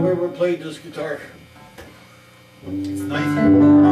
I've ever played this guitar. It's nice.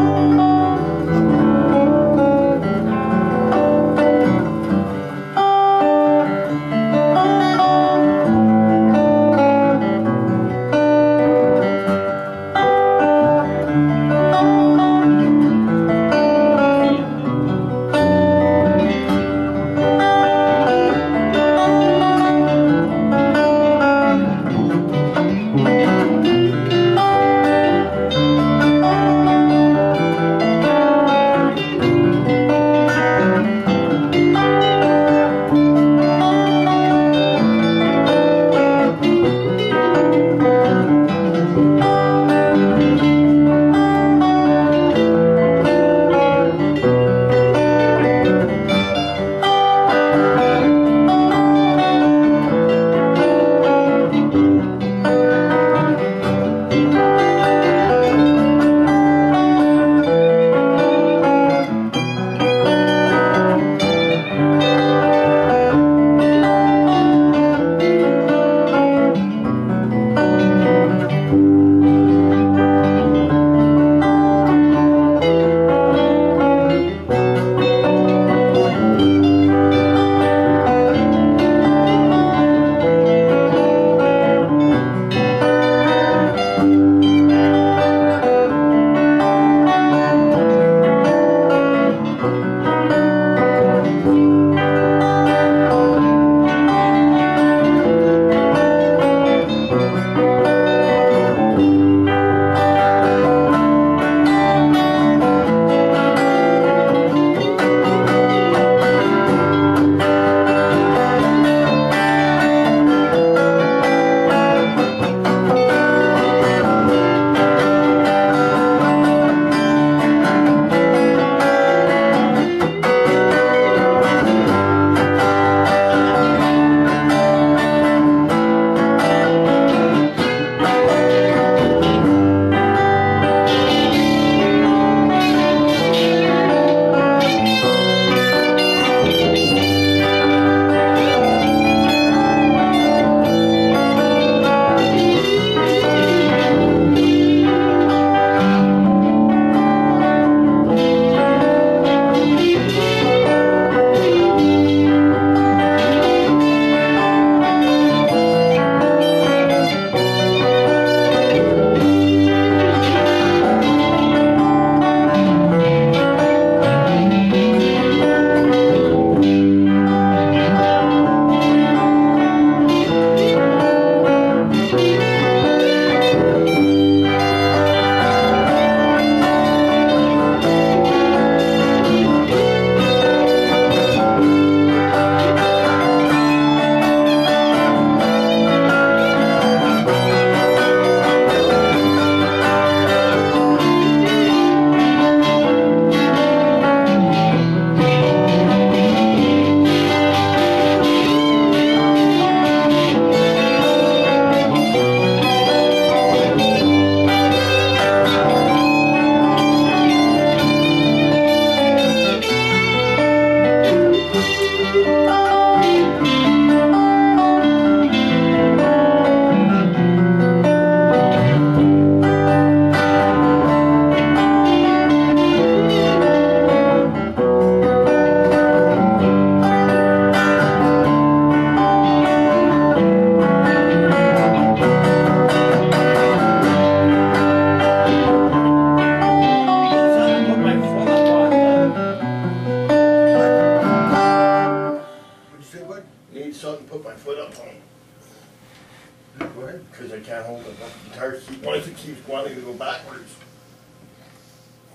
Ahead. Because I can't hold it. the guitar seat. Once it keeps wanting to go backwards.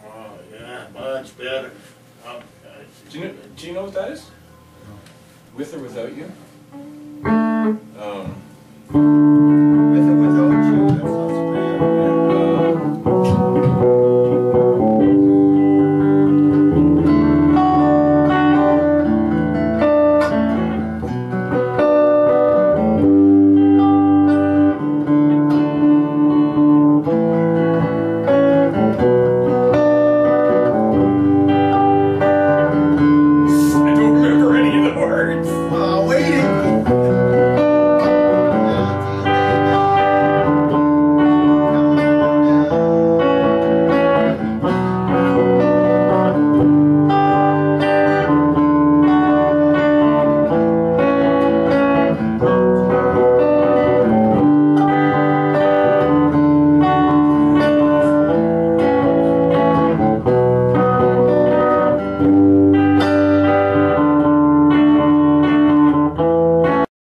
Oh, yeah, much better. Oh. Do you know, do you know what that is? With or without you? Um,